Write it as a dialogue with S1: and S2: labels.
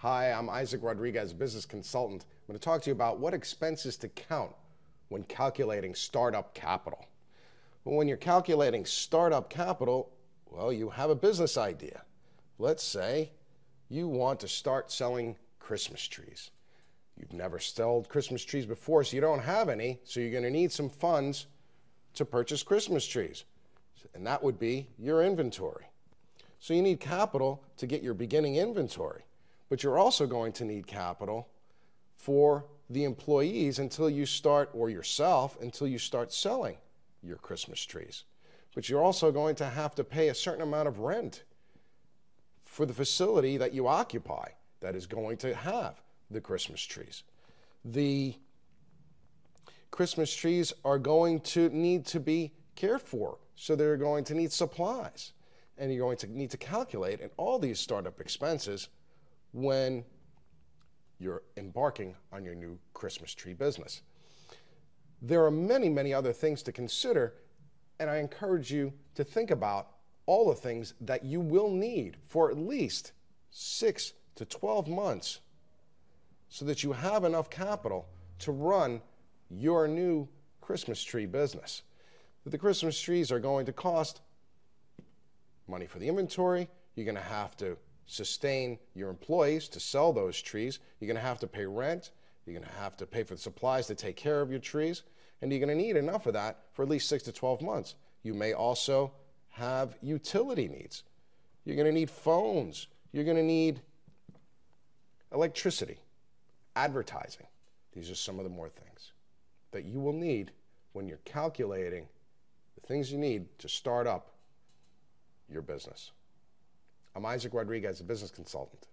S1: Hi, I'm Isaac Rodriguez, business consultant. I'm going to talk to you about what expenses to count when calculating startup capital. Well, when you're calculating startup capital, well, you have a business idea. Let's say you want to start selling Christmas trees. You've never sold Christmas trees before, so you don't have any, so you're going to need some funds to purchase Christmas trees. And that would be your inventory. So you need capital to get your beginning inventory, but you're also going to need capital for the employees until you start, or yourself, until you start selling your Christmas trees. But you're also going to have to pay a certain amount of rent for the facility that you occupy that is going to have the Christmas trees. The Christmas trees are going to need to be cared for, so they're going to need supplies. And you're going to need to calculate and all these startup expenses when you're embarking on your new Christmas tree business. There are many, many other things to consider, and I encourage you to think about all the things that you will need for at least six to 12 months so that you have enough capital to run your new Christmas tree business. The Christmas trees are going to cost money for the inventory. You're going to have to sustain your employees to sell those trees. You're going to have to pay rent. You're going to have to pay for the supplies to take care of your trees. And you're going to need enough of that for at least six to 12 months. You may also have utility needs. You're going to need phones. You're going to need electricity, advertising. These are some of the more things that you will need when you're calculating the things you need to start up your business. I'm Isaac Rodriguez, a business consultant.